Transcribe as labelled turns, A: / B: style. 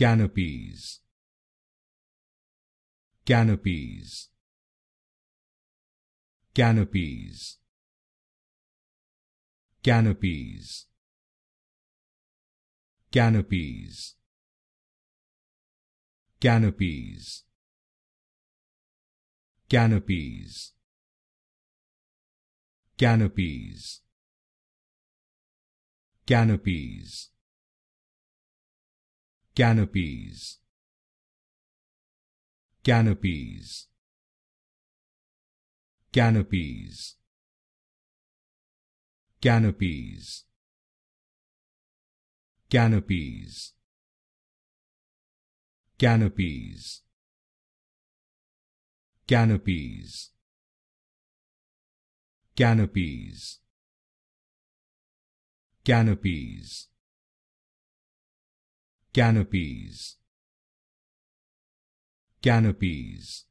A: canopies. Canopies. Canopies. Canopies. Canopies. Canopies. Canopies. Canopies. Canopies canopies. Canopies. Canopies. Canopies. Canopies. Canopies. Canopies. Canopies. Canopies canopies. Canopies